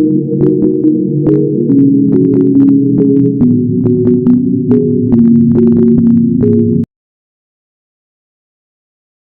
thank you